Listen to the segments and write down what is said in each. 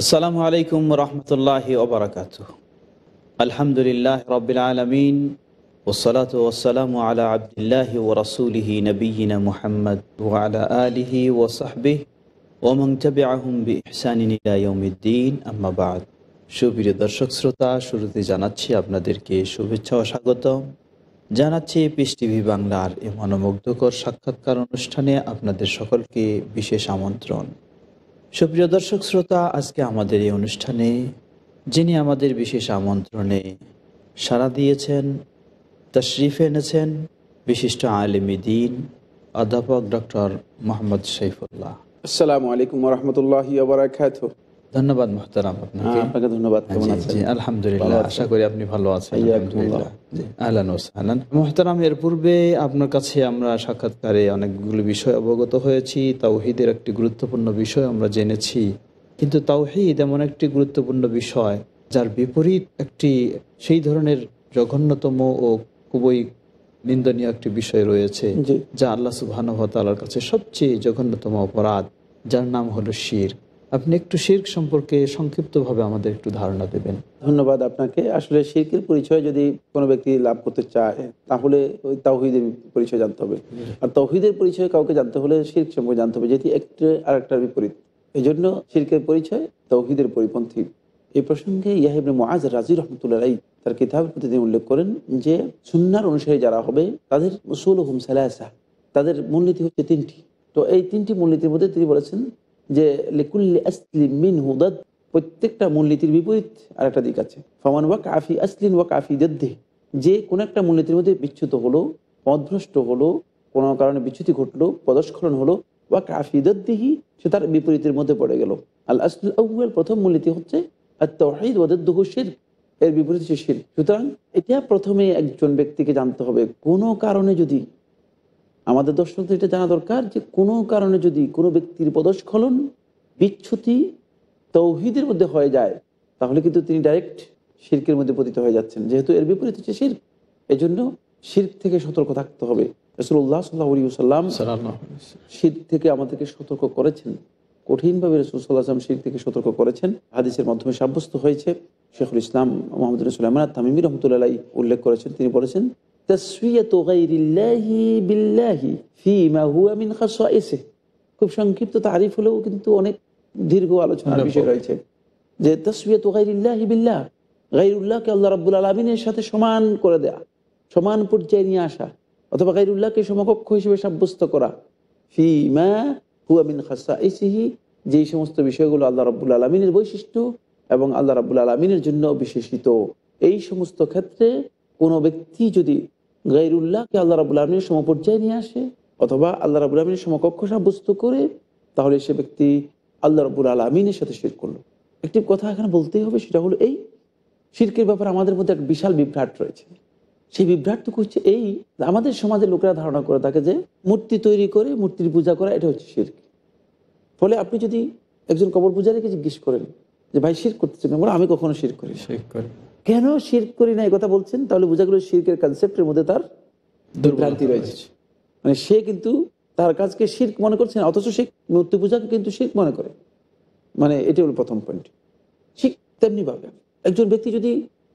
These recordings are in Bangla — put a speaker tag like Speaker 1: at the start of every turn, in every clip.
Speaker 1: আসসালামু আলাইকুম রহমতুল্লাহ ওবরাকাত আলহামদুলিল্লাহ রবিল আলমিন ওসলাত ওসালাম আলা আবদুল্লাহ ও রসুলিহি নবীনা মুহাম্মদ ওয়ালা আলিহি ও সাহবিহ ওমং তবে আহম বি সুপ্রিয় দর্শক শ্রোতা, শুরুতে জানাচ্ছি আপনাদেরকে শুভেচ্ছা ও স্বাগতম। জানাচ্ছি পিস টিভি বাংলার এ মনোমুগ্ধকর সাক্ষাৎকার অনুষ্ঠানে আপনাদের সকলকে বিশেষ আমন্ত্রণ। সুপ্রিয় দর্শক শ্রোতা, আজকে আমাদের এই অনুষ্ঠানে যিনি আমাদের বিশেষ আমন্ত্রণে সাড়া দিয়েছেন, তশরিফ এনেছেন বিশিষ্ট আলিমী দিন অধ্যাপক ডক্টর মোহাম্মদ শৈফুল্লাহ
Speaker 2: আসসালামু আলাইকুম রহমতুল্লাহ
Speaker 1: ধন্যবাদ মোহতারাম আপনাকে।
Speaker 2: আপনাকে ধন্যবাদ কেমন আছেন?
Speaker 1: আলহামদুলিল্লাহ আশা করি আপনি ভালো আছেন। আলহামদুলিল্লাহ। আহলান ওসাহলান মোহতারাম এর পূর্বে আপনার কাছে আমরা সাক্ষাৎকারে অনেকগুলো বিষয় অবগত হয়েছি। তাওহিদের একটি গুরুত্বপূর্ণ বিষয় আমরা জেনেছি। কিন্তু তাওহিদ এমন একটি গুরুত্বপূর্ণ বিষয় যার বিপরীত একটি সেই ধরনের জঘন্যতম ও খুবই নিন্দনীয় একটি বিষয় রয়েছে যা আল্লাহ সুবাহানুভাতালার কাছে সবচেয়ে জঘন্যতম অপরাধ যার নাম হলো শির। আপনি একটু শির্ক সম্পর্কে সংক্ষিপ্তভাবে আমাদের একটু ধারণা দেবেন।
Speaker 2: ধন্যবাদ আপনাকে। আসলে শিরকের পরিচয় যদি কোনো ব্যক্তি লাভ করতে চায়, তাহলে ওই তাওহিদের পরিচয় জানতে হবে। আর তৌহিদের পরিচয় কাউকে জানতে হলে শির্ক সম্পর্কে জানতে হবে, যেটি একটি আর একটার বিপরীত। এই জন্য শিরকের পরিচয় তৌহিদের পরিপন্থী। এই প্রসঙ্গে ইয়াহিবনে মোয়াজ রাজি রহমতুল্লাহ তার কিতাবের প্রতি তিনি উল্লেখ করেন যে সুন্নার অনুসারী যারা হবে, তাদের উসুল হুম সালাসা, তাদের মূলনীতি হচ্ছে তিনটি। তো এই তিনটি মূলনীতির মধ্যে তিনি বলেছেন যে লিকুল্লি আসলিম মিন হুদাদ প্রত্যেকটা মূলনীতির বিপরীত আর একটা দিক আছে। ফমান ওয়া কাফি আসলিন ওয়া কাফি দদ্দে, যে কোনো একটা মূলনীতির মধ্যে বিচ্যুত হলো, পদভ্রষ্ট হলো, কোনো কারণে বিচ্যুতি ঘটলো, পদস্খলন হলো ওয়া কাফি দদ্দিহি, সে তার বিপরীতের মধ্যে পড়ে গেল। আল আসলুল আউ্য়াল, প্রথম মূলনীতি হচ্ছে আর তহিদ ওয়াদুহু শির এর বিপরীত হচ্ছে শির সুতরাং এটা প্রথমে একজন ব্যক্তিকে জানতে হবে। কোনো কারণে যদি আমাদের দর্শকদের এটা জানা দরকার যে কোনো কারণে যদি কোনো ব্যক্তির পদস্খলন বিচ্ছুতি তৌহিদের মধ্যে হয়ে যায় তাহলে কিন্তু তিনি ডাইরেক্ট শির্কের মধ্যে পতিত হয়ে যাচ্ছেন। যেহেতু এর বিপরীত হচ্ছে শির্ক এই জন্য শির্ক থেকে সতর্ক থাকতে হবে। রসুল্লাহ সাল্লাহ সাল্লাম শির থেকে আমাদেরকে সতর্ক করেছেন। কঠিনভাবে রসুল সাল্লাহ আসলাম শির থেকে সতর্ক করেছেন। হাদিসের মাধ্যমে সাব্যস্ত হয়েছে। শেখুল ইসলাম মোহাম্মদ রসুল্লাহ তামিমি রহমতুল্লাহ উল্লেখ করেছেন। তিনি বলেছেন বিল্লাহি মিন খুব সংক্ষিপ্ত তারিফ হলেও কিন্তু অনেক দীর্ঘ আলোচনার বিষয় রয়েছে। যে তসফিয়াত গাইরিল্লাহি বিল্লাহ গাইরুল্লাহকে আল্লাহ রাব্বুল আলমিনের সাথে সমান করে দেয়া সমান পর্যায়ে নিয়ে আসা অথবা গাইরুল্লাহকে সমকক্ষ হিসেবে সাব্যস্ত করা ফিমা হুয়া মিন খাসাইসিহি যেই সমস্ত বিষয়গুলো আল্লাহ রাব্বুল আলমিনের বৈশিষ্ট্য এবং আল্লাহ রাব্বুল আলমিনের জন্য বিশেষিত এই সমস্ত ক্ষেত্রে কোনো ব্যক্তি যদি গাইরুল্লাহকে আল্লাহ রাবুল আলমীর সমপর্যায়ে নিয়ে আসে, অথবা আল্লাহ রাবুল আলমীর সমকক্ষ সাব্যস্ত করে, তাহলে সে ব্যক্তি আল্লাহ রবুল আলমিনের সাথে শির করল। একটি কথা এখানে বলতেই হবে, সেটা হলো এই, শির্কের ব্যাপারে আমাদের মধ্যে এক বিশাল বিভ্রাট রয়েছে। সেই বিভ্রাটটুকু হচ্ছে এই আমাদের সমাজের লোকেরা ধারণা করে থাকে যে, মূর্তি তৈরি করে, মূর্তির পূজা করা, এটা হচ্ছে শির্ক। ফলে আপনি যদি একজন কবর পূজারীকে জিজ্ঞেস করেন, যে ভাই শির করতেছেন বলে, আমি কখনো শির করি না।
Speaker 1: শির্ক করে
Speaker 2: কেন শির্ক করি না? এই কথা বলছেন? তাহলে বোঝা গেল শির্কের কনসেপ্টের মধ্যে তার দুর্ভ্রান্তি রয়েছে। মানে সে কিন্তু তার কাজকে শির্ক মনে করছে না অথচ সে মূর্তি পূজাকে কিন্তু শির্ক মনে করে। মানে এটি হলো প্রথম পয়েন্ট ঠিক তেমনি ভাবে একজন ব্যক্তি যদি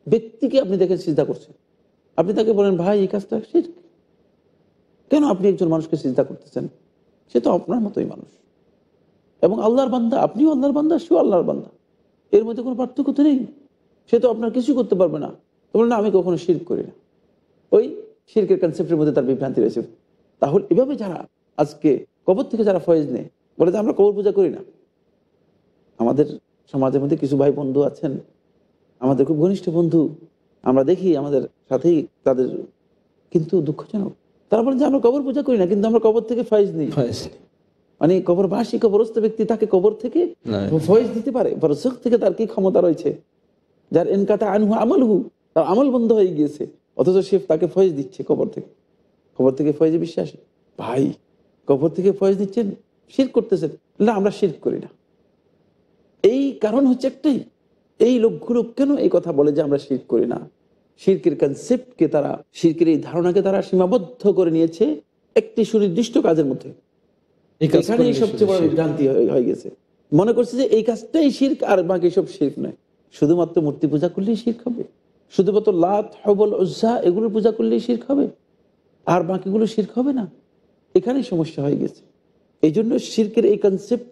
Speaker 2: ব্যক্তিকে আপনি দেখেন চিন্তা করছেন আপনি তাকে বলেন ভাই এই কাজটা শির্ক? কেন আপনি একজন মানুষকে চিন্তা করতেছেন? সে তো আপনার মতোই মানুষ। এবং আল্লাহর বান্দা আপনিও আল্লাহর বান্দা সেও আল্লাহর বান্দা। এর মধ্যে কোনো পার্থক্য তো নেই। সে তো আপনার কিছু করতে পারবে না। বলে না আমি কখনো শির্ক করি না। ওই শির্কের কনসেপ্টের মধ্যে তার বিভ্রান্তি রয়েছে। তাহলে এভাবে যারা আজকে কবর থেকে যারা ফয়েজ নেয় বলে যে আমরা কবর পূজা করি না। আমাদের সমাজের মধ্যে কিছু ভাই বন্ধু আছেন আমাদের খুব ঘনিষ্ঠ বন্ধু আমরা দেখি আমাদের সাথেই তাদের কিন্তু দুঃখজনক। তারা বলেন যে আমরা কবর পূজা করি না কিন্তু আমরা কবর থেকে ফয়েজ নিই। মানে কবরবাসী কবরস্থ ব্যক্তি তাকে কবর থেকে ফয়েজ দিতে পারে বরসুখ থেকে তার কি ক্ষমতা রয়েছে? যার এনকাতা আনহু আমল হু তার আমল বন্ধ হয়ে গিয়েছে। অথচ সে তাকে ফয়েজ দিচ্ছে কবর থেকে। কবর থেকে ফয়েজে বিশ্বাস? ভাই কবর থেকে ফয়েজ দিচ্ছেন? শির করতেছেন? না আমরা শির করি না। এই কারণ হচ্ছে একটাই। এই লোকগুলো কেন এই কথা বলে যে আমরা শির করি না? শির্কের কনসেপ্টকে তারা শির্কের এই ধারণাকে তারা সীমাবদ্ধ করে নিয়েছে একটি সুনির্দিষ্ট কাজের মধ্যে। এখানেই সবচেয়ে বড় বিভ্রান্তি হয়ে গেছে। মনে করছে যে এই কাজটাই শির্ক আর বাকি সব শির্ক নয়। শুধুমাত্র মূর্তি পূজা করলেই শির্ক হবে। শুধুমাত্র লাত, হবল, উজ্জা এগুলো পূজা করলেই শির্ক হবে। আর বাকিগুলো শির্ক হবে না। এখানেই সমস্যা হয়ে গেছে। এই জন্য শির্কের এই কনসেপ্ট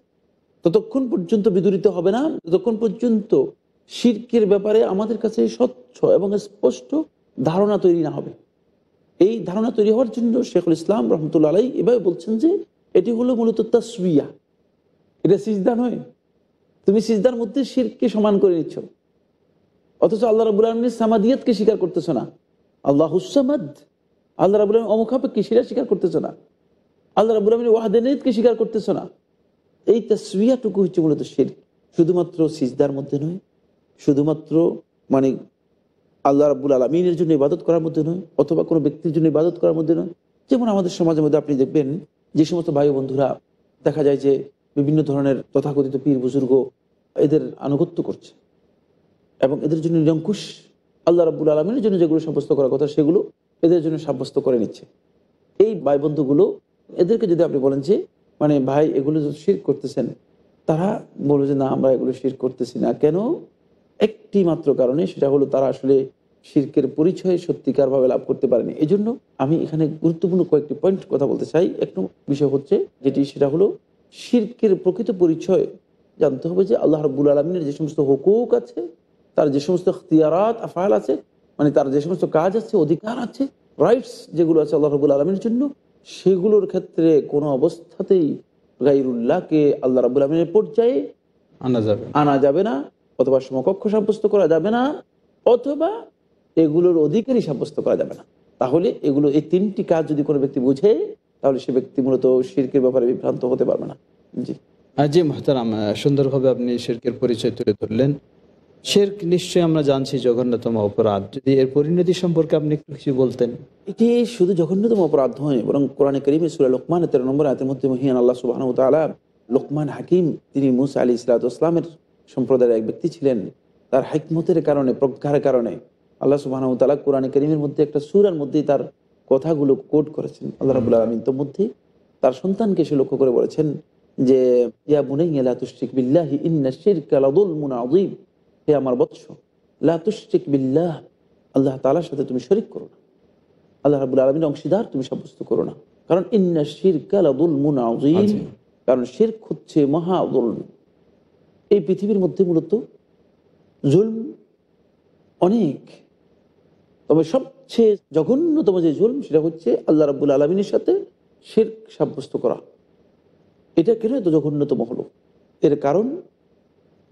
Speaker 2: ততক্ষণ পর্যন্ত বিদরিত হবে না। ততক্ষণ পর্যন্ত শির্কের ব্যাপারে আমাদের কাছে স্বচ্ছ এবং স্পষ্ট ধারণা তৈরি না হবে। এই ধারণা তৈরি হওয়ার জন্য শেখুল ইসলাম রহমতুল্লা আলাই এভাবে বলছেন যে, এটি হলো মূলত তাসবিয়া। এটা সিজদা নয়। তুমি সিজদার মধ্যে শিরকে সমান করে নিচ্ছ। অথচ আল্লাহ রাবুল আলমিনের সামাদিয়াতকে স্বীকার করতেছো না। আল্লাহ হুসামাদ আল্লাহ রাবুল আলম অমুখাপেক্ষে সেটা স্বীকার করতেছো না। আল্লাহ রাবুল আলমিন ওয়াহাদানিয়তকে স্বীকার করতেছো না। এই তাসবিয়াটুকু হচ্ছে মূলত শির। শুধুমাত্র সিজদার মধ্যে নয়, শুধুমাত্র মানে আল্লাহ রাবুল আলমিনের জন্য ইবাদত করার মধ্যে নয়, অথবা কোনো ব্যক্তির জন্য ইবাদত করার মধ্যে নয়। যেমন আমাদের সমাজের মধ্যে আপনি দেখবেন, যে সমস্ত ভাই বন্ধুরা দেখা যায় যে বিভিন্ন ধরনের তথাকথিত পীর, বুজুর্গ এদের আনুগত্য করছে। এবং এদের জন্য নিরঙ্কুশ আল্লাহ রাবুল আলমিনের জন্য যেগুলো সাব্যস্ত করার কথা, সেগুলো এদের জন্য সাব্যস্ত করে নিচ্ছে। এই ভাই বন্ধুগুলো এদেরকে যদি আপনি বলেন যে মানে ভাই, এগুলো যদি শির করতেছেন, তারা বলবে যে, না, আমরা এগুলো শির করতেছি না। কেন? একটি মাত্র কারণে, সেটা হলো তারা আসলে শির্কের পরিচয় সত্যিকারভাবে লাভ করতে পারেনি। এই জন্য আমি এখানে গুরুত্বপূর্ণ কয়েকটি পয়েন্ট কথা বলতে চাই। একটু বিষয় হচ্ছে, যেটি সেটা হলো শির্কের প্রকৃত পরিচয় জানতে হবে যে আল্লাহ রব্বুল আলমিনের যে সমস্ত হুকুক আছে তার যে সমস্ত ইখতিয়ারাত আফাল আছে মানে তার যে সমস্ত কাজ আছে অধিকার আছে রাইটস যেগুলো আছে আল্লাহ রবুল আলমীর জন্য সেগুলোর ক্ষেত্রে কোনো অবস্থাতেই গাইরুল্লাহকে আল্লাহ রাবুল আলমিনের পর্যায়ে
Speaker 1: আনা যাবে
Speaker 2: আনা যাবে না অথবা সমকক্ষ সাব্যস্ত করা যাবে না অথবা এগুলোর অধিকারী সাব্যস্ত করা যাবে না। তাহলে এগুলো এই তিনটি কাজ যদি কোনো ব্যক্তি বুঝে তাহলে সে ব্যক্তি মূলত শিরকের ব্যাপারে বিভ্রান্ত হতে পারবে না। জি।
Speaker 1: জি মহতারাম সুন্দরভাবে আপনি শেরকের পরিচয় তুলে ধরলেন। শেরক নিশ্চয়ই আমরা জানছি জঘন্যতম অপরাধ। যদি এর পরিণতি সম্পর্কে আপনি একটু কিছু বলতেন।
Speaker 2: এটি শুধু জঘন্যতম অপরাধ নয় বরং কোরআনে করিমে সুরা লোকমান তেরো নম্বর আয়তের মধ্যে মহিয়ান আল্লাহ সুবাহ তালা লোকমান হাকিম তিনি মুসা আলী ইসলাত ইসলামের সম্প্রদায়ের এক ব্যক্তি ছিলেন। তার হাইকমতের কারণে প্রজ্ঞার কারণে আল্লাহ সুবাহ তালা কোরআনে করিমের মধ্যে একটা সুরার মধ্যেই তার কথাগুলো কোট করেছেন আল্লাহ রাবুল আলমিন। তো মধ্যে তার সন্তানকে সে লক্ষ্য করে বলেছেন যে ইয়া বুনাইয়া লা তুশরিক বিল্লাহি ইন্না শিরকা লাযুলমুন আযীম। হে আমার বৎস লা তুশরিক বিল্লাহ আল্লাহ তাআলার সাথে তুমি শরীক করো না। আল্লাহ রাবুল আলমীর অংশীদার তুমি সাব্যস্ত করো না। কারণ ইন্না শিরকা লাযুলমুন আযীম।
Speaker 1: আযীম।
Speaker 2: কারণ শিরক হচ্ছে মহা জুলম। এই পৃথিবীর মধ্যে মূলত জুলম অনেক। তবে সবচেয়ে জঘন্যতম যে জুলম, সেটা হচ্ছে আল্লাহ রাবুল আলমিনের সাথে শির্ক সাব্যস্ত করা। এটা কেন এত জঘন্যতম হলো? এর কারণ,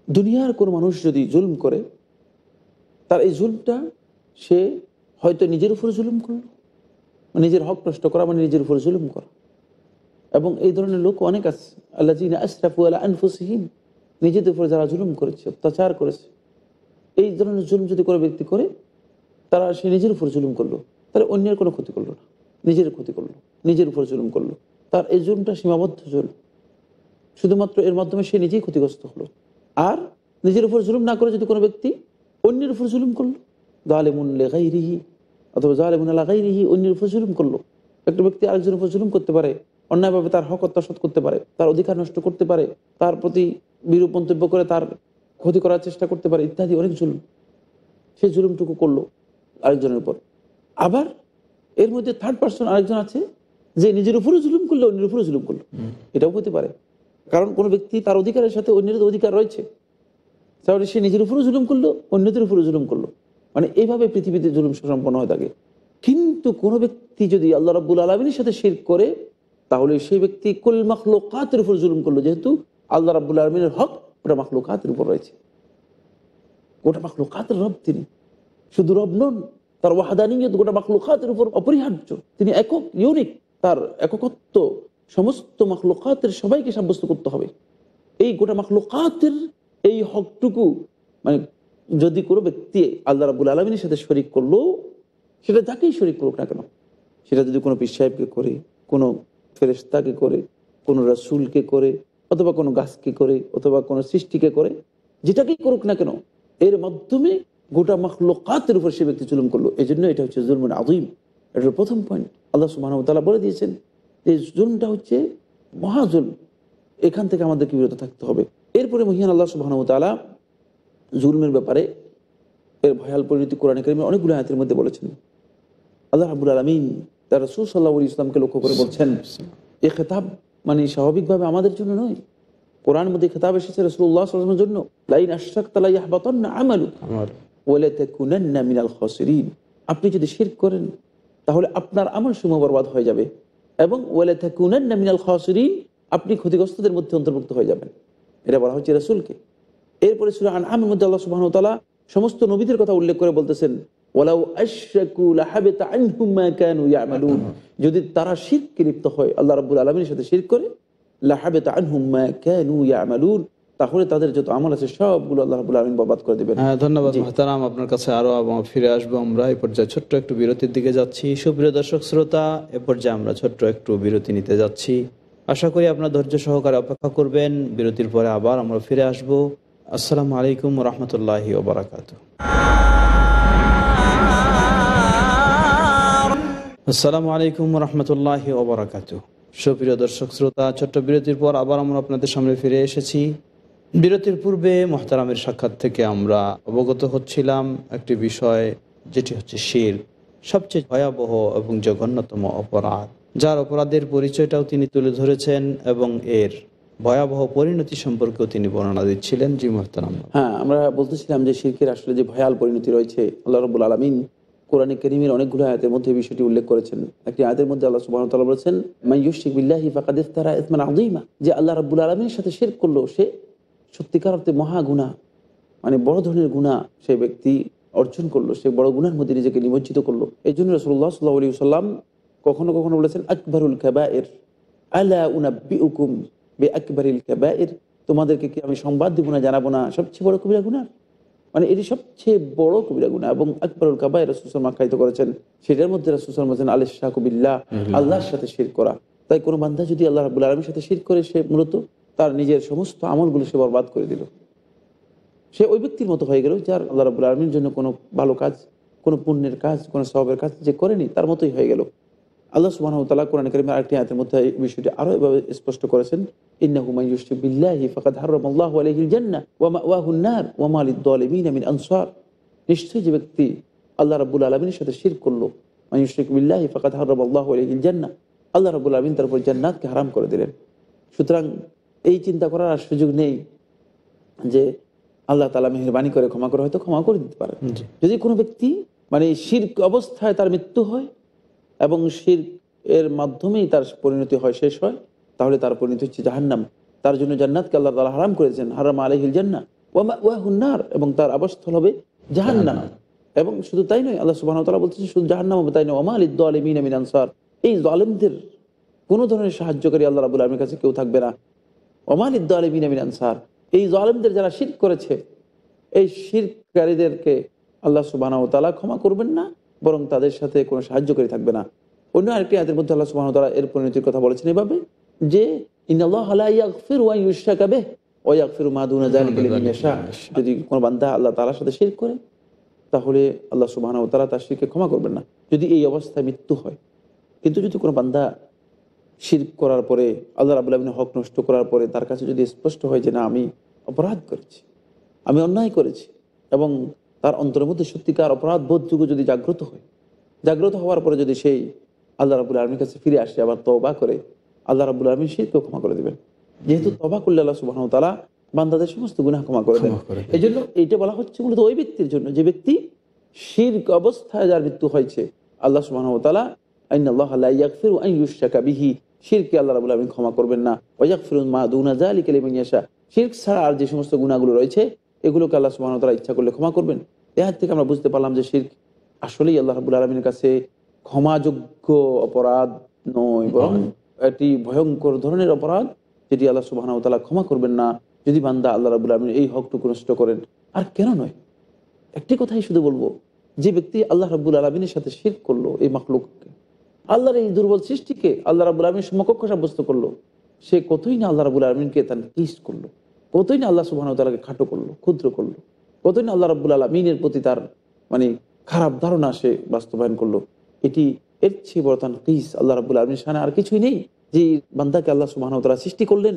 Speaker 2: দুনিয়ার কোনো মানুষ যদি জুলম করে, তার এই জুলমটা সে হয়তো নিজের উপরে জুলুম করল নিজের হক নষ্ট করা মানে নিজের উপরে জুলুম করা। এবং এই ধরনের লোক অনেক আছে আল্লাহ জিনা আশরাফু আল্লাহ আনফুসিহীন নিজেদের উপরে যারা জুলুম করেছে, অত্যাচার করেছে, এই ধরনের জুলুম যদি কোনো ব্যক্তি করে তারা সে নিজের উপর জুলুম করল। তাহলে অন্যের কোনো ক্ষতি করল না। নিজের ক্ষতি করল। নিজের উপর জুলুম করল। তার এই জুলুমটা সীমাবদ্ধ জুলুম। শুধুমাত্র এর মাধ্যমে সে নিজেই ক্ষতিগ্রস্ত হলো। আর নিজের উপর জুলুম না করে যদি কোনো ব্যক্তি অন্যের উপর জুলুম করল, জালেমুন লেগাইরিহি অথবা জালেমুন লাগাইরিহি অন্যের উপর জুলুম করল। একটা ব্যক্তি আরেকজনের উপর জুলুম করতে পারে, অন্যায়ভাবে তার হক অত্যাসত করতে পারে, তার অধিকার নষ্ট করতে পারে, তার প্রতি বিরূপ মন্তব্য করে তার ক্ষতি করার চেষ্টা করতে পারে ইত্যাদি অনেক জুলুম। সে জুলুমটুকু করল। আরেকজনের উপর। আবার এর মধ্যে থার্ড পার্সন আরেকজন আছে যে নিজের উপরে জুলুম করল অন্যের উপরে জুলুম করল। এটাও হতে পারে। কারণ কোনো ব্যক্তি তার অধিকারের সাথে অন্যের অধিকার রয়েছে। তাহলে সে নিজের উপরে জুলুম করল অন্যদের উপরে জুলুম করল। মানে এইভাবে পৃথিবীতে জুলুম সুসম্পন্ন হয়ে থাকে কিন্তু কোনো ব্যক্তি যদি আল্লাহ রাব্বুল আলমিনের সাথে শির করে তাহলে সেই ব্যক্তি কুল মাখলুকাতের উপর জুলুম করল। যেহেতু আল্লাহ রাব্বুল আলমিনের হক ওটা মাখলুকাতের উপর রয়েছে। গোটা মাখলুকাতের রব তিনি। শুধু রব নন তার ওয়াহাদানিয়ত গোটা মাখলুকাতের উপর অপরিহার্য তিনি একক ইউনিক তার এককত্ব সমস্ত মাখলুকাতের সবাইকে সাব্যস্ত করতে হবে এই গোটা মাখলুকাতের এই হকটুকু মানে যদি কোনো ব্যক্তি আল্লাহ রাবুল আলমিনের সাথে শরিক করল সেটা যাকেই শরিক করুক না কেন সেটা যদি কোনো পীর সাহেবকে করে কোনো ফেরেস্তাকে করে কোনো রাসুলকে করে অথবা কোনো গাছকে করে অথবা কোনো সৃষ্টিকে করে যেটাকেই করুক না কেন এর মাধ্যমে গোটা মাখলুকাতের উপর সে ব্যক্তি জুলুম করল। এই জন্য এটা হচ্ছে জুলমুন আদিম এটার প্রথম পয়েন্ট আল্লাহ সুবাহ তালা বলে দিয়েছেন এই জুলমটা হচ্ছে মহাজুল এখান থেকে আমাদেরকে বিরত থাকতে হবে। এরপরে মহিয়ান আল্লাহ সুবাহানুতালা জুলমের ব্যাপারে এর ভয়াল পরিণতি কোরআন করিমের অনেকগুলো আয়াতের মধ্যে বলেছেন। আল্লাহ রাবুল আলমিন তার রসুল ইসলামকে লক্ষ্য করে বলছেন, এ খেতাব মানে স্বাভাবিকভাবে আমাদের জন্য নয়। কোরআন মধ্যে খেতাব এসেছে রসুল্লাহ জন্য। লাইন আশাক তালাই আহবাতন না
Speaker 1: আমার
Speaker 2: ওয়ালাতে কুনান্না মিনাল খসরিন। আপনি যদি শিরক করেন, তাহলে আপনার আমল সমূহ বরবাদ হয়ে যাবে এবং ওয়ালাতে কুনান্না মিনাল খসরিন, আপনি ক্ষতিগ্রস্তদের মধ্যে অন্তর্ভুক্ত হয়ে যাবেন। এটা বলা হচ্ছে রসুলকে। এরপরে সুরা আমের মধ্যে আল্লাহ সুবাহ তালা সমস্ত নবীদের কথা উল্লেখ করে বলতেছেন যদি তারা শিরকে লিপ্ত হয়, আল্লাহ রাব্বুল আলামিনের সাথে শিরক করে, লাহাবিতা আনহুম মা কানু তাহলে তাদের যত আমল আছে সবগুলো আল্লাহ রাব্বুল আলামিন বরবাদ করে দিবেন।
Speaker 1: হ্যাঁ ধন্যবাদ মহতারাম আপনার কাছে আরও আবার ফিরে আসব আমরা। এই পর্যায়ে ছোট্ট একটু বিরতির দিকে যাচ্ছি। সুপ্রিয় দর্শক শ্রোতা এ পর্যায়ে আমরা ছোট্ট একটু বিরতি নিতে যাচ্ছি। আশা করি আপনার ধৈর্য সহকারে অপেক্ষা করবেন। বিরতির পরে আবার আমরা ফিরে আসব। আসসালামু আলাইকুম রহমতুল্লাহি ওবরাকাত আসসালামু আলাইকুম রহমতুল্লাহ ওবরাকাত সুপ্রিয় দর্শক শ্রোতা ছোট্ট বিরতির পর আবার আমরা আপনাদের সামনে ফিরে এসেছি। বিরতির পূর্বে মোহতারামের সাক্ষাৎ থেকে আমরা অবগত হচ্ছিলাম একটি বিষয়, যেটি হচ্ছে শির, সবচেয়ে ভয়াবহ এবং জঘন্যতম অপরাধ। যার অপরাধের পরিচয়টাও তিনি তুলে ধরেছেন এবং এর ভয়াবহ পরিণতি সম্পর্কেও তিনি বর্ণনা দিচ্ছিলেন। জি, মোহতারাম।
Speaker 2: হ্যাঁ আমরা বলতেছিলাম যে শিরকের আসলে যে ভয়াল পরিণতি রয়েছে, আল্লাহ রবুল আলমিন কোরআনে করিমের অনেকগুলো আয়াতের মধ্যে বিষয়টি উল্লেখ করেছেন। একটি আয়াতের মধ্যে আল্লাহ সুবাহ তাআলা বলেছেন মাইয়ুশিক বিল্লাহি ফাকাদ ইফতারা ইসমান আযীমা। যে আল্লাহ রাব্বুল আলামিনের সাথে শিরক করল, সে সত্যিকার অর্থে মহা গুনাহ মানে বড় ধরনের গুনাহ সে ব্যক্তি অর্জন করল সে বড় গুনার মধ্যে নিজেকে নিমজ্জিত করল। এই জন্য রসুল্লাহ সাল্লাহ আলী সাল্লাম কখনো কখনো বলেছেন আকবরুল কাবায়ের আলা উনাব্বিউকুম বে আকবরিল কাবায়ের তোমাদেরকে কি আমি সংবাদ দিব না জানাব না? সবচেয়ে বড় কবিরা গুনাহ মানে এটি সবচেয়ে বড় কবিরা গুণা এবং আকবরুল কাবাই রসুসলাম আখ্যায়িত করেছেন। সেটার মধ্যে রসুসলাম বলছেন আলিস শাকুবিল্লাহ আল্লাহর সাথে শির করা। তাই কোনো বান্ধা যদি আল্লাহ রাবুল আলমীর সাথে শির করে সে মূলত তার নিজের সমস্ত আমলগুলো সে বরবাদ করে দিল। সে ওই ব্যক্তির মতো হয়ে গেল যার আল্লাহ রাবুল আলমীর জন্য কোনো ভালো কাজ, কোনো পুণ্যের কাজ, কোনো সবের কাজ যে করেনি তার মতোই হয়ে গেল। আল্লাহ সুবাহ তালা কোরআন করিমের আরেকটি আয়াতের মধ্যে এই বিষয়টি আরও এভাবে স্পষ্ট করেছেন মিন আনসার। নিশ্চয়ই যে ব্যক্তি আল্লাহ সাথে করল আল্লাহ তার উপর জান্নাতকে হারাম করে দিলেন। সুতরাং এই চিন্তা করার আর সুযোগ নেই যে আল্লাহ তাআলা মেহেরবানি করে ক্ষমা করে হয়তো ক্ষমা করে দিতে পারেন।
Speaker 1: জি।
Speaker 2: যদি কোনো ব্যক্তি মানে শির্ক অবস্থায় তার মৃত্যু হয় এবং শির্ক এর মাধ্যমেই তার পরিণতি হয় শেষ হয় তাহলে তার পরিণতি হচ্ছে জাহান্নাম। তার জন্য জান্নাতকে আল্লাহ তালা হারাম করেছেন। হারাম আলহিল জান্না ওয়াহুন্নার এবং তার আবাসস্থল হবে জাহান্নাম। এবং শুধু তাই নয় আল্লাহ সুবাহ তালা বলছেন শুধু জাহান্নাম হবে তাই নয়। ওমা আলী দলিমিন আমিন আনসার। এই জালেমদের কোনো ধরনের সাহায্যকারী আল্লাহ রাবুল আলমীর কাছে কেউ থাকবে না। ওমান ইদ্দ আলমিন আমিন আনসার। এই জালেমদের যারা শির করেছে, এই শিরকারীদেরকে আল্লাহ সুবাহ তালা ক্ষমা করবেন না, বরং তাদের সাথে কোনো সাহায্যকারী থাকবে না। অন্য আরেকটি আয়াতের মধ্যে আল্লাহ সুবাহ তালা এর পরিণতির কথা বলেছেন এভাবে যে যদি কোনো বান্দা আল্লাহ তাআলার সাথে শিরক করে, তাহলে আল্লাহ সুবহানাহু ওয়া তাআলা তার শিরকে ক্ষমা করবেন না। যদি এই অবস্থায় মৃত্যু হয়, কিন্তু যদি কোনো বান্দা শিরক করার পরে আল্লাহ রাবুল আলমিনের হক নষ্ট করার পরে তার কাছে যদি স্পষ্ট হয় যে না আমি অপরাধ করেছি আমি অন্যায় করেছি এবং তার অন্তরের মধ্যে সত্যিকার অপরাধ বোধযোগ্য যদি জাগ্রত হয় জাগ্রত হওয়ার পরে যদি সেই আল্লাহ রাবুল আলমীর কাছে ফিরে আসে আবার তবা করে আল্লাহ রাবুল আলমী শিরকেও ক্ষমা করে দেবেন যেহেতু তবা করলে আল্লাহ সুবাহ তালা বান্দাদের সমস্ত গুনাহ ক্ষমা করে দেন
Speaker 1: দেন।
Speaker 2: এই জন্য এইটা বলা হচ্ছে মূলত ওই ব্যক্তির জন্য যে ব্যক্তি শির্ক অবস্থায় যার মৃত্যু হয়েছে আল্লাহ সুবাহ তালা শিরকে আল্লাহ রাবুল আলমিন ক্ষমা করবেন না। ওয়াকফিরুন মা দুনা জালিকা লিমান ইয়াশা। শিরক ছাড়া আর যে সমস্ত গুণাগুলো রয়েছে, এগুলোকে আল্লাহ তাআলা ইচ্ছা করলে ক্ষমা করবেন। এর থেকে আমরা বুঝতে পারলাম যে শিরক আসলেই আল্লাহ রাবুল আলমিনের কাছে ক্ষমাযোগ্য অপরাধ নয়, বরং এটি ভয়ঙ্কর ধরনের অপরাধ যেটি আল্লাহ তাআলা ক্ষমা করবেন না, যদি বান্দা আল্লাহ রাবুল আলমিন এই হকটুকু নষ্ট করেন। আর কেন নয়? একটি কথাই শুধু বলব, যে ব্যক্তি আল্লাহ রাবুল আলমিনের সাথে শির করল, এই মাখলুককে আল্লাহর এই দুর্বল সৃষ্টিকে আল্লাহ রাবুল আলমীর সমকক্ষ সাব্যস্ত করল। সে কতই না আল্লাহ রাবুল আলমিনকে তার ক্লিষ্ট করল, কতই না আল্লাহ সুবাহ তালাকে খাটো করল, ক্ষুদ্র করল, কতই না আল্লাহ রাবুল আলমিনের প্রতি তার মানে খারাপ ধারণা সে বাস্তবায়ন করল। এটি এর চেয়ে বড় তান কিস আল্লাহ রাবুল আলমীর সামনে আর কিছুই নেই যে বান্দাকে আল্লাহ সুবাহ তালা সৃষ্টি করলেন।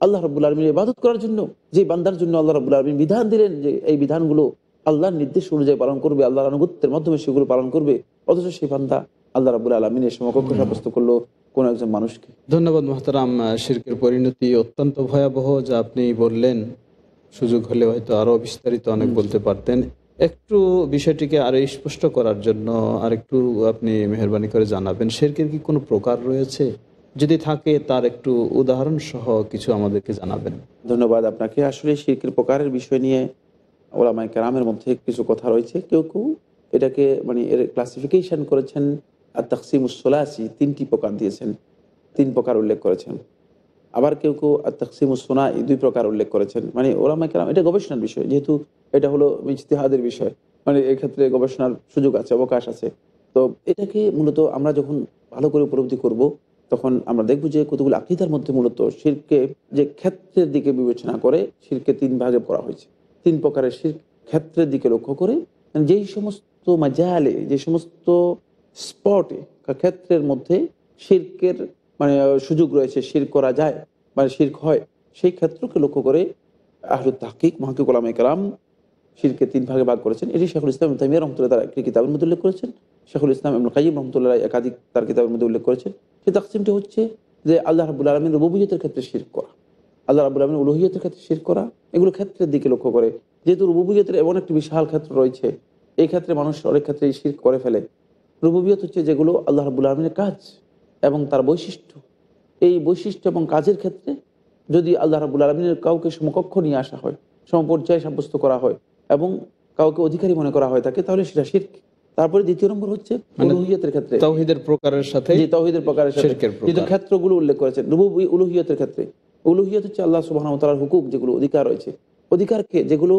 Speaker 2: আল্লাহ রব্বুল আলমীর ইবাদত করার জন্য, যে বান্দার জন্য আল্লাহ রব্বুল আলমী বিধান দিলেন যে এই বিধানগুলো আল্লাহর নির্দেশ অনুযায়ী পালন করবে, আল্লাহর আনুগত্যের মাধ্যমে সেগুলো পালন করবে, অথচ সেই বান্দা আল্লাহ রাবুল আলমিনের সমকক্ষ সাব্যস্ত করল কোন একজন মানুষকে।
Speaker 1: ধন্যবাদ মহতারাম শির্কের পরিণতি অত্যন্ত ভয়াবহ যা আপনি বললেন। সুযোগ হলে হয়তো আরও বিস্তারিত অনেক বলতে পারতেন। একটু বিষয়টিকে আরও স্পষ্ট করার জন্য আর একটু আপনি মেহরবানি করে জানাবেন শিরকের কি কোনো প্রকার রয়েছে? যদি থাকে তার একটু উদাহরণ সহ কিছু আমাদেরকে জানাবেন।
Speaker 2: ধন্যবাদ আপনাকে। আসলে শিরকের প্রকারের বিষয় নিয়ে ওলামাই কেরামের মধ্যে কিছু কথা রয়েছে। কেউ কেউ এটাকে মানে এর ক্লাসিফিকেশন করেছেন আর তাকসিমুসোলাসি তিনটি প্রকার দিয়েছেন। তিন প্রকার উল্লেখ করেছেন। আবার কেউ কেউ আর তাকসিমুসোনা এই দুই প্রকার উল্লেখ করেছেন। মানে ওলামাই কেরাম, এটা গবেষণার বিষয়, যেহেতু এটা হলো ইজতেহাদের বিষয়। মানে এক্ষেত্রে গবেষণার সুযোগ আছে, অবকাশ আছে। তো এটাকে মূলত আমরা যখন ভালো করে উপলব্ধি করব, তখন আমরা দেখব যে কতগুলো আকিদার মধ্যে মূলত শিরকে যে ক্ষেত্রের দিকে বিবেচনা করে শিরকে তিন ভাগে পড়া হয়েছে। তিন প্রকারের শির ক্ষেত্রের দিকে লক্ষ্য করে, যেই সমস্ত মাজালে, যে সমস্ত স্পটে, ক্ষেত্রের মধ্যে শির্কের মানে সুযোগ রয়েছে, শির করা যায় মানে শির্ক হয়, সেই ক্ষেত্রকে লক্ষ্য করে আহরুদ তাহকিক মাহকিক ওলাম একরাম শিরকে তিন ভাগে ভাগ করেছেন। এটি শেখুল ইসলাম তামিয়া রহমতুল্লাহ তার একটি কিতাবের মধ্যে উল্লেখ করেছেন। শেখুল ইসলাম এমন কাজিম রহমতুল্লাহ একাধিক তার কিতাবের মধ্যে উল্লেখ করেছেন। সেই তাকসিমটি হচ্ছে যে আল্লাহ রাবুল আলমীর রবুবিয়তের ক্ষেত্রে শির করা। আল্লাহ রাবুল আলমীর উলহিয়তের ক্ষেত্রে শির করা, এগুলো ক্ষেত্রের দিকে লক্ষ্য করে। যেহেতু রুবুবিয়তের এমন একটি বিশাল ক্ষেত্র রয়েছে, এই ক্ষেত্রে মানুষ অনেক ক্ষেত্রে শির করে ফেলে। রুবুবিয়ত হচ্ছে যেগুলো আল্লাহ রাবুল আলমীর কাজ এবং তার বৈশিষ্ট্য। এই বৈশিষ্ট্য এবং কাজের ক্ষেত্রে যদি আল্লাহ রাবুল আলমিনের কাউকে সমকক্ষ নিয়ে আসা হয় সমপর্যায়ে সাব্যস্ত করা হয় এবং কাউকে অধিকারী মনে করা হয় থাকে তাহলে সেটা শির্ক। তারপরে দ্বিতীয় নম্বর হচ্ছে
Speaker 1: মানে
Speaker 2: উলুহিয়তের ক্ষেত্রে।
Speaker 1: তৌহিদের প্রকারের সাথে
Speaker 2: জি তৌহিদের প্রকারের সাথে। যেহেতু ক্ষেত্রগুলো উল্লেখ করেছেন। রুবুবি উলুহিয়তের ক্ষেত্রে। উলুহিয়ত হচ্ছে আল্লাহ সুবাহ তালার হুকুক যেগুলো অধিকার রয়েছে। অধিকারকে যেগুলো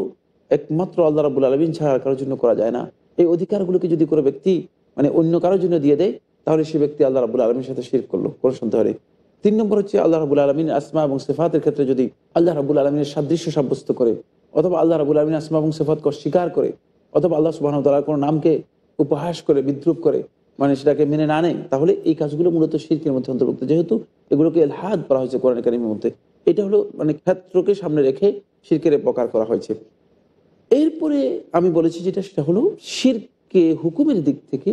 Speaker 2: একমাত্র আল্লাহ রাবুল আলমিন ছাড়া কারোর জন্য করা যায় না। এই অধিকারগুলোকে যদি কোনো ব্যক্তি মানে অন্য কারোর জন্য দিয়ে দেয়, তাহলে সে ব্যক্তি আল্লাহ রাবুল আলমীর সাথে শির করল, কোনো সন্দেহ নেই। তিন নম্বর হচ্ছে আল্লাহ রাবুল আলমিন আসমা এবং সেফাতের ক্ষেত্রে যদি আল্লাহ রাবুল আলমিনের সাদৃশ্য সাব্যস্ত করে, অথবা আল্লাহ রাবুল আলমিন আসমা এবং সেফাতকে অস্বীকার করে, অথবা আল্লাহ সুবাহ তালার কোনো নামকে উপহাস করে, বিদ্রুপ করে মানে সেটাকে মেনে না নেয়, তাহলে এই কাজগুলো মূলত শিল্পের মধ্যে অন্তর্ভুক্ত। যেহেতু এগুলোকে এলহাদ করা হয়েছে কোরআন কারিমের মধ্যে, এটা হলো মানে ক্ষেত্রকে সামনে রেখে শিরকের প্রকার করা হয়েছে। এরপরে আমি বলেছি যেটা, সেটা হলো শিরকে হুকুমের দিক থেকে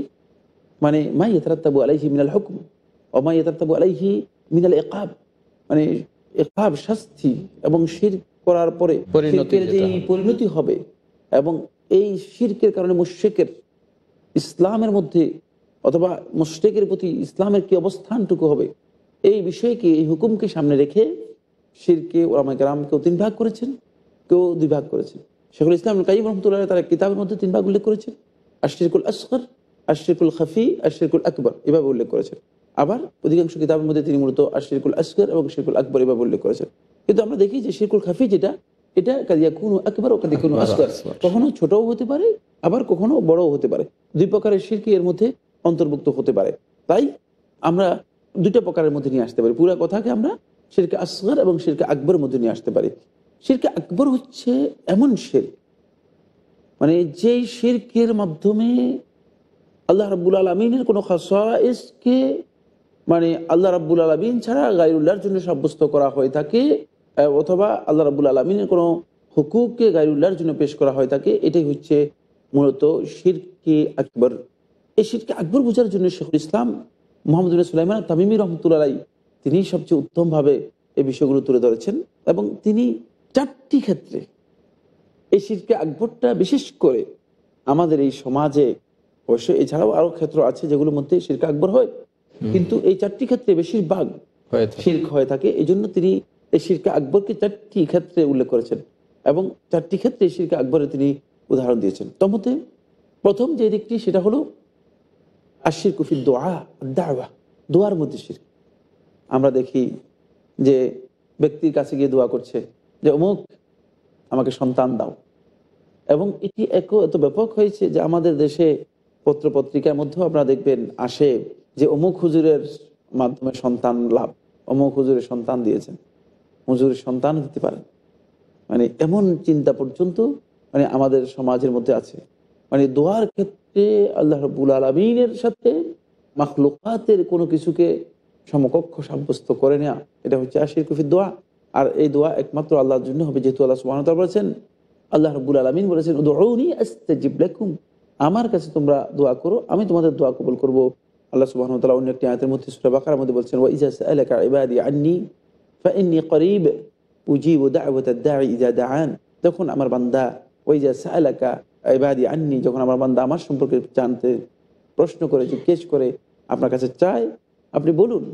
Speaker 2: মানে মাই এতারাত্তাবু আলাইহি মিনাল হুকুম ও অমাই এতারাত্তাবু আলাইহি মিনাল একাব মানে একাব শাস্তি এবং শির করার পরে শিরকের যে পরিণতি হবে এবং এই শিরকের কারণে মুশেকের ইসলামের মধ্যে অথবা মুশরিকের প্রতি ইসলামের কি অবস্থানটুকু হবে এই বিষয়কে এই হুকুমকে সামনে রেখে শিরকে ওলামা কেরাম কেউ তিন ভাগ করেছেন কেউ দুই ভাগ করেছেন। শেখুল ইসলাম কাইম রহমতুল্লাহ তারা কিতাবের মধ্যে তিন ভাগ উল্লেখ করেছেন। আশরিকুল আসগর আশরিকুল খাফি আশরিকুল আকবর এভাবে উল্লেখ করেছেন। আবার অধিকাংশ কিতাবের মধ্যে তিনি মূলত আশরিকুল আসগর এবং শিরকুল আকবর এভাবে উল্লেখ করেছেন। কিন্তু আমরা দেখি যে শিরকুল খাফি যেটা এটা কাদিয়া কোনো আকবর ও কাদিয়া কোনো আসগর। কখনো ছোটও হতে পারে আবার কখনো বড়ও হতে পারে। দুই প্রকারের শিরকি এর মধ্যে অন্তর্ভুক্ত হতে পারে। তাই আমরা দুইটা প্রকারের মধ্যে নিয়ে আসতে পারি। পুরো কথাকে আমরা শিরকে আসগর এবং শিরকে আকবরের মধ্যে নিয়ে আসতে পারি। শিরকে আকবর হচ্ছে এমন শির মানে যেই শিরকের মাধ্যমে আল্লাহ রাব্বুল আলমিনের কোনো খাসাইসকে মানে আল্লাহ রাব্বুল আলমিন ছাড়া গাইরুল্লাহর জন্য সাব্যস্ত করা হয়ে থাকে অথবা আল্লাহ রাব্বুল আলমিনের কোনো হুকুককে গাইরুল্লাহর জন্য পেশ করা হয়ে থাকে, এটাই হচ্ছে মূলত শিরকে আকবর। এই শিরকে আকবর বোঝার জন্য শেখুল ইসলাম মোহাম্মদ সুলাইমান তামিমি রহমতুল্লাহ তিনি সবচেয়ে উত্তমভাবে এই বিষয়গুলো তুলে ধরেছেন এবং তিনি চারটি ক্ষেত্রে এই শিরকে আকবরটা বিশেষ করে আমাদের এই সমাজে অবশ্য এছাড়াও আরও ক্ষেত্র আছে যেগুলোর মধ্যে শিরকে আকবর হয়। কিন্তু এই চারটি ক্ষেত্রে বেশিরভাগ শির্ক হয়ে থাকে। এই জন্য তিনি এই শিরকে আকবরকে চারটি ক্ষেত্রে উল্লেখ করেছেন এবং চারটি ক্ষেত্রে এই শিরকে আকবরের তিনি উদাহরণ দিয়েছেন। মধ্যে প্রথম যে দিকটি সেটা হলো আশির কুফি দোয়া দাওয়া দোয়ার মধ্যে শির আমরা দেখি যে ব্যক্তির কাছে গিয়ে দোয়া করছে যে অমুক আমাকে সন্তান দাও। এবং এটি এক এত ব্যাপক হয়েছে যে আমাদের দেশে পত্র পত্রিকার মধ্যেও আপনারা দেখবেন আসে যে অমুক হুজুরের মাধ্যমে সন্তান লাভ, অমুক হুজুরের সন্তান দিয়েছেন, হুজুরের সন্তান দিতে পারেন। মানে এমন চিন্তা পর্যন্ত মানে আমাদের সমাজের মধ্যে আছে। মানে দোয়ার ক্ষেত্রে আল্লাহ রবুল আলমিনের সাথে মাখলুকাতের কোনো কিছুকে সমকক্ষ সাব্যস্ত করে নেওয়া এটা হচ্ছে আশির কুফি দোয়া। আর এই দোয়া একমাত্র আল্লাহর জন্য হবে, যেহেতু আল্লাহ সুবাহ বলেছেন, আল্লাহ রব্বুল আলমিন বলেছেন, উদউনি আমার কাছে তোমরা দোয়া করো, আমি তোমাদের দোয়া কবুল করব। আল্লাহ সুবাহ তাআলা অন্য একটি আয়াতের মধ্যে সূরা বাকারার মধ্যে বলছেন ওয়াইজা সাআলাকা ইবাদি আন্নি ফাইন্নি করিব, উজিবু দাওয়াতাদ ইযা দাআন। তখন আমার বান্দা ওয়াইজা সাআলাকা ইবাদি আন্নি, যখন আমার বান্দা আমার সম্পর্কে জানতে, প্রশ্ন করে, জিজ্ঞেস করে, আপনার কাছে চায় আপনি বলুন,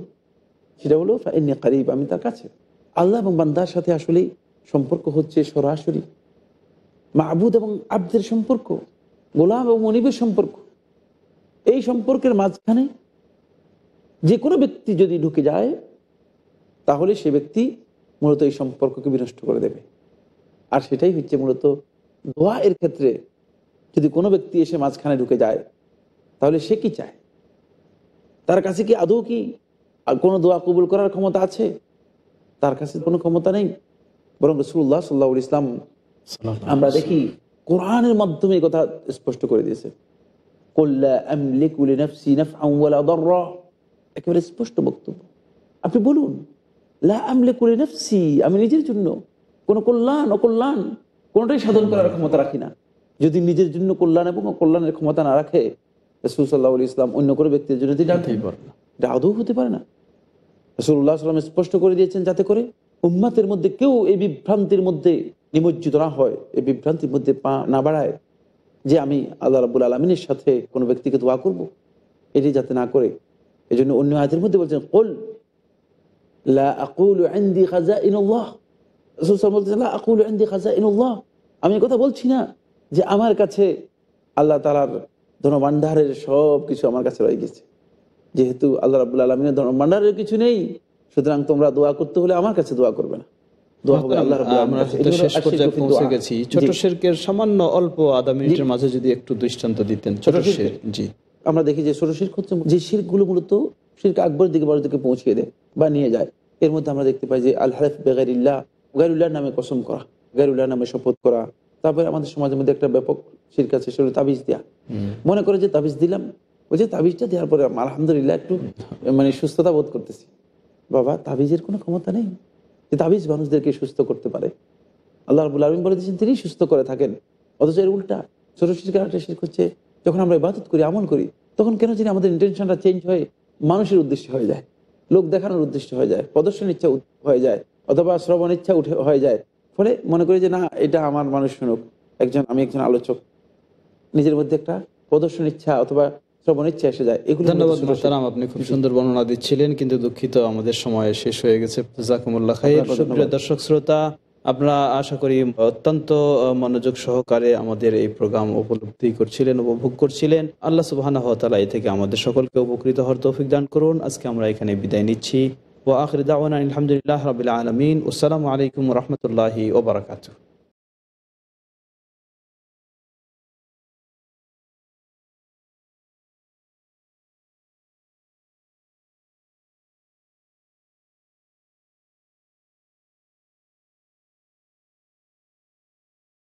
Speaker 2: সেটা হলো ফাইন্নি করিব, আমি তার কাছে। আল্লাহ এবং বান্দার সাথে আসলে সম্পর্ক হচ্ছে সরাসরি। মাহবুদ এবং আব্দের সম্পর্ক, গোলাম এবং মনিবের সম্পর্ক। এই সম্পর্কের মাঝখানে যে কোনো ব্যক্তি যদি ঢুকে যায়, তাহলে সে ব্যক্তি মূলত এই সম্পর্ককে বিনষ্ট করে দেবে। আর সেটাই হচ্ছে মূলত দোয়া এর ক্ষেত্রে যদি কোনো ব্যক্তি এসে মাঝখানে ঢুকে যায়, তাহলে সে কি চায়? তার কাছে কি আদৌ কি কোনো দোয়া কবুল করার ক্ষমতা আছে? তার কাছে কোনো ক্ষমতা নেই। বরং রসুল্লাহ সাল্লাহ ইসলাম আমরা দেখি কোরআনের মাধ্যমে কথা স্পষ্ট করে দিয়েছে। একেবারে স্পষ্ট বক্তব্য। আপনি বলুন লা আমলিকু লিনাফসি আমি নিজের জন্য কোনো কল্যাণ অকল্যাণ কোনোটাই সাধন করার ক্ষমতা রাখি না। যদি নিজের জন্য কল্যাণ এবং অকল্যাণের ক্ষমতা না রাখে রসুল সাল্লাহ ইসলাম অন্য কোনো ব্যক্তির জন্য। এটা আদৌ হতে পারে না। রসুল্লাহ সাল্লাম স্পষ্ট করে দিয়েছেন যাতে করে উম্মাতের মধ্যে কেউ এই বিভ্রান্তির মধ্যে নিমজ্জিত না হয়, এই বিভ্রান্তির মধ্যে পা না বাড়ায় যে আমি আল্লাহ রাবুল আলমিনের সাথে কোনো ব্যক্তিকে দোয়া করব। এটি যাতে না করে। এই জন্য অন্য আয়াতের মধ্যে বলছেন, কল আমি কথা বলছি না যে আমার কাছে আল্লাহ তালার ধনভাণ্ডারের সব কিছু আমার কাছে রয়ে গেছে। যেহেতু আল্লাহ রাবুল আলমিনের ধনভাণ্ডারের কিছু নেই। সুতরাং তোমরা দোয়া করতে হলে আমার কাছে দোয়া করবে না।
Speaker 1: আমরা
Speaker 2: দেখি যে ছোট শির্ক হচ্ছে যে মূলত শিরক দিকে বড় দিকে পৌঁছিয়ে দেয় বা নিয়ে যায়। এর মধ্যে আমরা দেখতে পাই যে আল হারেফ বেগারিল্লাহ গাইরুল্লাহ নামে কসম করা গাইরুল্লাহ নামে শপথ করা। তারপরে আমাদের সমাজের মধ্যে একটা ব্যাপক শিরক আছে সেটা তাবিজ দেওয়া মনে করে যে তাবিজ দিলাম ওই যে তাবিজটা দেওয়ার পরে আলহামদুলিল্লাহ একটু মানে সুস্থতা বোধ করতেছি। বাবা, তাবিজের কোনো ক্ষমতা নেই। যে তাবিজ মানুষদেরকে সুস্থ করতে পারে। আল্লাহ রাবুল আলমিন বলে দিয়েছেন তিনি সুস্থ করে থাকেন। অথচ এর উল্টা, ছোট শিরকের একটা শিরক হচ্ছে, যখন আমরা ইবাদত করি, আমল করি, তখন কেন জানি আমাদের ইন্টেনশনটা চেঞ্জ হয়ে মানুষের উদ্দেশ্যে হয়ে যায়। লোক দেখানোর উদ্দেশ্য হয়ে যায় প্রদর্শন ইচ্ছা হয়ে যায়, অথবা শ্রবণ ইচ্ছা উঠে, হয়ে যায়। ফলে মনে করি যে, না, এটা আমার মানুষ শুনুক। একজন, আমি একজন আলোচক। নিজের মধ্যে একটা প্রদর্শন ইচ্ছা অথবা শ্রবণ ইচ্ছা এসে যায়। এগুলো
Speaker 1: ধন্যবাদ মোহতারাম আপনি খুব সুন্দর বর্ণনা দিচ্ছিলেন কিন্তু দুঃখিত আমাদের সময় শেষ হয়ে গেছে। জাকুমুল্লাহ সুপ্রিয় দর্শক শ্রোতা আপনারা আশা করি অত্যন্ত মনোযোগ সহকারে আমাদের এই প্রোগ্রাম উপলব্ধি করছিলেন উপভোগ করছিলেন। আল্লাহ সুবাহ এই থেকে আমাদের সকলকে উপকৃত হওয়ার তৌফিক দান করুন। আজকে আমরা এখানে বিদায় নিচ্ছি। ও আখরি দাওয়ানা আলহামদুলিল্লাহ রবিল আলমিন। আসসালামু আলাইকুম রহমতুল্লাহি ওবরাকাতু